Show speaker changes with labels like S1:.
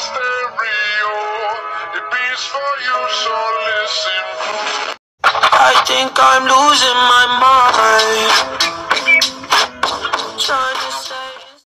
S1: stereo. It beats for you, so listen.
S2: I think I'm losing my mind. Trying to say.